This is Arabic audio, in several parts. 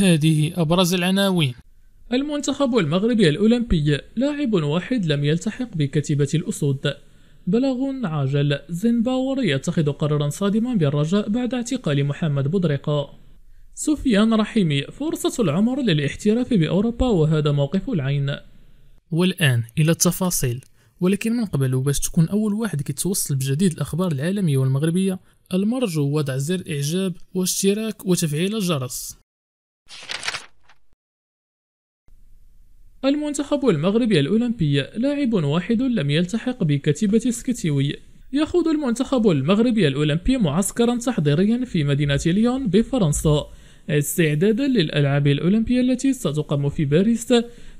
هذه أبرز العناوين. المنتخب المغربي الأولمبي لاعب واحد لم يلتحق بكتيبة الأسود. بلاغ عاجل زنباور يتخذ قرارا صادما بالرجاء بعد اعتقال محمد بودريقة سفيان رحيمي فرصة العمر للاحتراف بأوروبا وهذا موقف العين. والآن إلى التفاصيل. ولكن من قبل باش تكون أول واحد كيتوصل بجديد الأخبار العالمية والمغربية المرجو وضع زر إعجاب واشتراك وتفعيل الجرس. المنتخب المغربي الأولمبي لاعب واحد لم يلتحق بكتيبة سكتيوي. يخوض المنتخب المغربي الأولمبي معسكرا تحضيريا في مدينة ليون بفرنسا. استعدادا للألعاب الأولمبية التي ستقام في باريس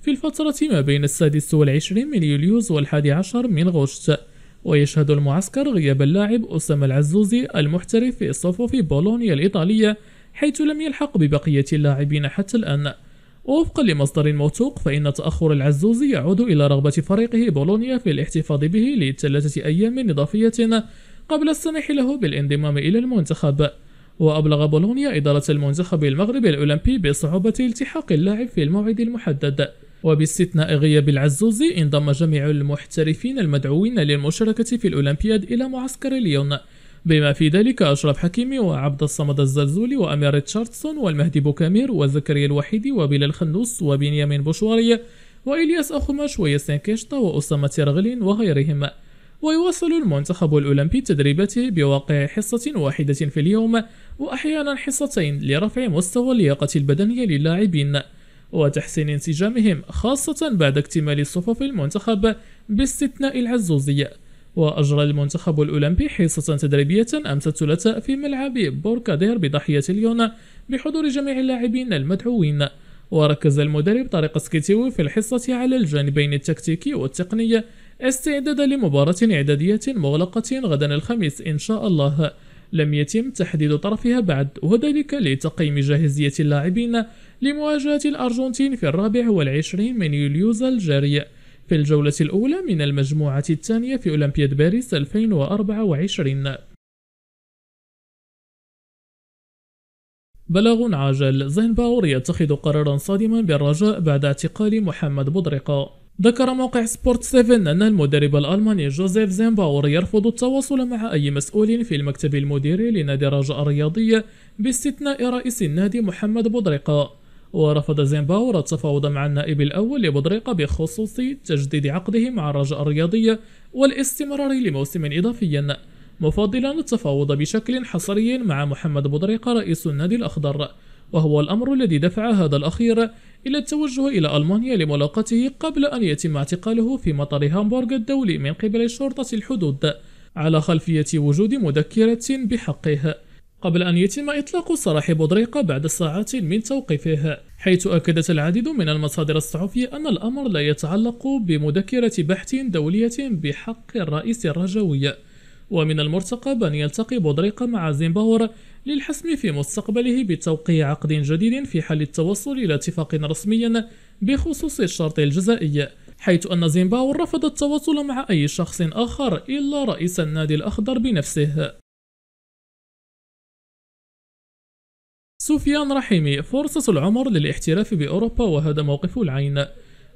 في الفترة ما بين السادس والعشرين من يوليوز والحادي عشر من غشت ويشهد المعسكر غياب اللاعب أسامة العزوزي المحترف في صفوف بولونيا الإيطالية حيث لم يلحق ببقية اللاعبين حتى الآن. ووفقا لمصدر موثوق فإن تأخر العزوزي يعود إلى رغبة فريقه بولونيا في الاحتفاظ به لثلاثة أيام إضافية قبل السماح له بالانضمام إلى المنتخب. وأبلغ بولونيا إدارة المنتخب المغربي الأولمبي بصعوبة التحاق اللاعب في الموعد المحدد. وباستثناء غياب العزوزي انضم جميع المحترفين المدعوين للمشاركة في الأولمبياد إلى معسكر ليون. بما في ذلك أشرف حكيمي وعبد الصمد الزلزولي وأمير ريتشاردسون والمهدي بوكامير وزكريا الوحيدي وبلال خنوس وبنيامين بوشواري وإلياس أخماش وياسين كيشطا وأسامة ترغلين وغيرهم ويواصل المنتخب الأولمبي تدريباته بواقع حصة واحدة في اليوم وأحيانا حصتين لرفع مستوى اللياقة البدنية للاعبين وتحسين انسجامهم خاصة بعد اكتمال صفوف المنتخب باستثناء العزوزي وأجرى المنتخب الأولمبي حصة تدريبية أمس الثلاثاء في ملعب بوركادير بضاحية ليون بحضور جميع اللاعبين المدعوين. وركز المدرب طارق سكيتيوي في الحصة على الجانبين التكتيكي والتقني استعدادا لمباراة إعدادية مغلقة غدا الخميس إن شاء الله. لم يتم تحديد طرفها بعد وذلك لتقييم جاهزية اللاعبين لمواجهة الأرجنتين في الرابع والعشرين من يوليوز الجاري في الجولة الأولى من المجموعة الثانية في أولمبياد باريس 2024 بلاغ عاجل. زينباور يتخذ قرارا صادما بالرجاء بعد اعتقال محمد بودريقة ذكر موقع سبورت 7 أن المدرب الألماني جوزيف زينباور يرفض التواصل مع أي مسؤول في المكتب المديري لنادي الرجاء الرياضي باستثناء رئيس النادي محمد بودريقة ورفض زيمباور التفاوض مع النائب الأول لبودريقة بخصوص تجديد عقده مع الرجاء الرياضي والاستمرار لموسم إضافي. مفضلا التفاوض بشكل حصري مع محمد بودريقة رئيس النادي الأخضر وهو الأمر الذي دفع هذا الأخير إلى التوجه إلى ألمانيا لملاقاته قبل أن يتم اعتقاله في مطار هامبورغ الدولي من قبل شرطة الحدود على خلفية وجود مذكرة بحقه. قبل أن يتم إطلاق سراح بودريقة بعد ساعات من توقيفه حيث أكدت العديد من المصادر الصحفية أن الأمر لا يتعلق بمذكرة بحث دولية بحق الرئيس الرجوي. ومن المرتقب أن يلتقي بودريقة مع زيمباور للحسم في مستقبله بتوقيع عقد جديد في حال التوصل إلى اتفاق رسمي بخصوص الشرط الجزائي حيث أن زيمباور رفض التواصل مع أي شخص آخر إلا رئيس النادي الأخضر بنفسه. سفيان رحيمي فرصة العمر للاحتراف بأوروبا وهذا موقف العين.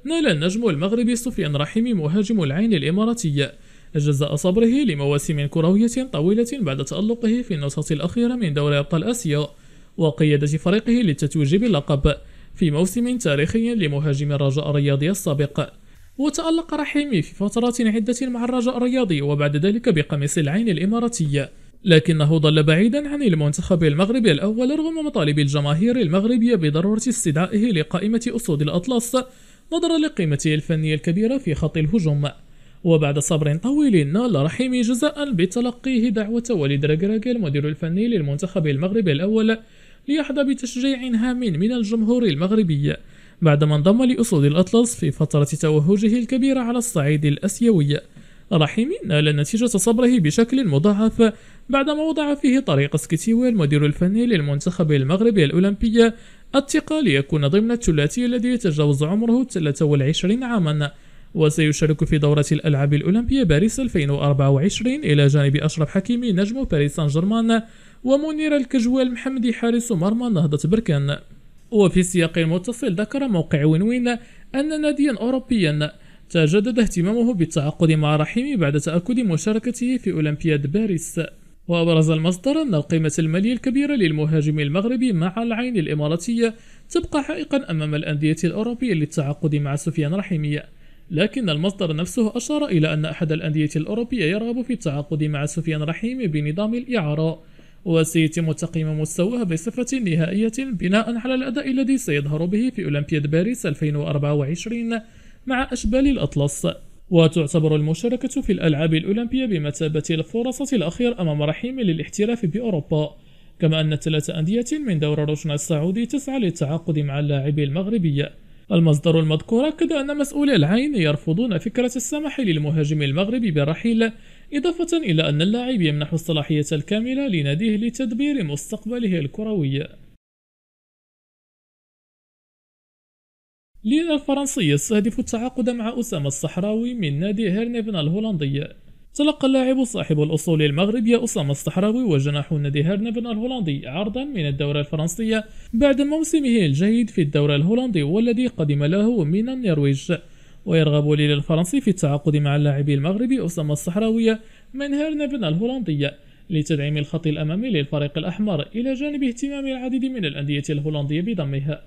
نال النجم المغربي سفيان رحيمي مهاجم العين الإماراتي جزاء صبره لمواسم كروية طويلة بعد تألقه في النسخة الأخيرة من دوري أبطال آسيا وقيادة فريقه للتتويج باللقب في موسم تاريخي لمهاجم الرجاء الرياضي السابق. وتألق رحيمي في فترات عدة مع الرجاء الرياضي وبعد ذلك بقميص العين الإماراتية. لكنه ظل بعيدا عن المنتخب المغربي الأول رغم مطالب الجماهير المغربية بضرورة استدعائه لقائمة أسود الأطلس نظرا لقيمته الفنية الكبيرة في خط الهجوم. وبعد صبر طويل نال رحيمي جزاء بتلقيه دعوة وليد رجراج المدير الفني للمنتخب المغربي الأول ليحظى بتشجيع هام من الجمهور المغربي بعدما انضم لأسود الأطلس في فترة توهجه الكبيرة على الصعيد الأسيوي. رحيمي نال نتيجة صبره بشكل مضاعف بعدما وضع فيه طارق سكيتيوي المدير الفني للمنتخب المغربي الأولمبي الثقة ليكون ضمن الثلاثي الذي يتجاوز عمره 23 عاما. وسيشارك في دورة الألعاب الأولمبية باريس 2024 إلى جانب أشرف حكيمي نجم باريس سان جيرمان ومنير الكجوال محمدي حارس مرمى نهضة بركان. وفي سياق متصل ذكر موقع وين أن ناديا أوروبيا تجدد اهتمامه بالتعاقد مع رحيمي بعد تأكد مشاركته في أولمبياد باريس. وأبرز المصدر أن القيمة المالية الكبيرة للمهاجم المغربي مع العين الإماراتية تبقى حائقا أمام الأندية الأوروبية للتعاقد مع سفيان رحيمي. لكن المصدر نفسه أشار إلى أن أحد الأندية الأوروبية يرغب في التعاقد مع سفيان رحيمي بنظام الإعارة وسيتم تقييم مستواه بصفة نهائية بناء على الأداء الذي سيظهر به في أولمبياد باريس 2024 مع أشبال الأطلس. وتعتبر المشاركة في الألعاب الأولمبية بمثابة الفرصة الأخيرة أمام رحيم للاحتراف بأوروبا. كما أن ثلاث أندية من دور روشنا السعودي تسعى للتعاقد مع اللاعب المغربي. المصدر المذكور أكد أن مسؤولي العين يرفضون فكرة السماح للمهاجم المغربي بالرحيل إضافة إلى أن اللاعب يمنح الصلاحية الكاملة لناديه لتدبير مستقبله الكروي. ليل الفرنسي يستهدف التعاقد مع أسامة الصحراوي من نادي هيرنيفن الهولندي. تلقى اللاعب صاحب الأصول المغربي أسامة الصحراوي وجناح النادي هيرنيفن الهولندي عرضا من الدوري الفرنسي بعد موسمه الجيد في الدوري الهولندي والذي قدم له من النرويج. ويرغب ليل الفرنسي في التعاقد مع اللاعب المغربي أسامة الصحراوي من هيرنيفن الهولندي لتدعيم الخط الأمامي للفريق الأحمر إلى جانب اهتمام العديد من الأندية الهولندية بضمه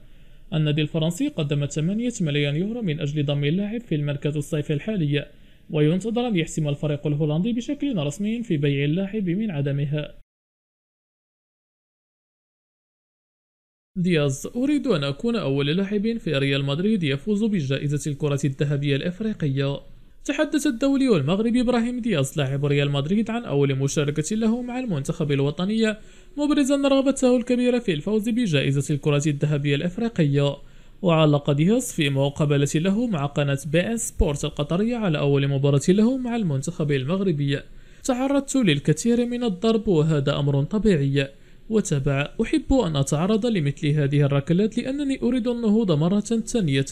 النادي الفرنسي قدم 8 مليون يورو من أجل ضم اللاعب في المركز الصيفي الحالي وينتظر أن يحسم الفريق الهولندي بشكل رسمي في بيع اللاعب من عدمها دياز أريد أن أكون أول لاعب في ريال مدريد يفوز بجائزة الكرة الذهبية الإفريقية. تحدث الدولي المغربي إبراهيم دياز لاعب ريال مدريد عن أول مشاركة له مع المنتخب الوطني مبرزا رغبته الكبيرة في الفوز بجائزة الكرة الذهبية الإفريقية. وعلق دياز في مقابلة له مع قناة بي ان سبورت القطرية على أول مباراة له مع المنتخب المغربي. تعرضت للكثير من الضرب وهذا أمر طبيعي. وتبع أحب أن أتعرض لمثل هذه الركلات لأنني أريد النهوض مرة ثانية.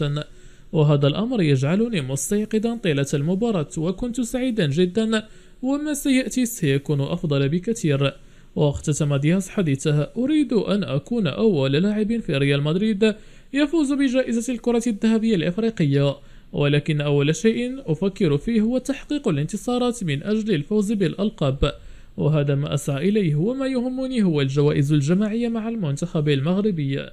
وهذا الأمر يجعلني مستيقظا طيلة المباراة وكنت سعيدا جدا وما سيأتي سيكون أفضل بكثير. واختتم دياز حديثه أريد أن أكون أول لاعب في ريال مدريد يفوز بجائزة الكرة الذهبية الإفريقية ولكن أول شيء أفكر فيه هو تحقيق الانتصارات من أجل الفوز بالألقاب. وهذا ما أسعى إليه وما يهمني هو الجوائز الجماعية مع المنتخب المغربي.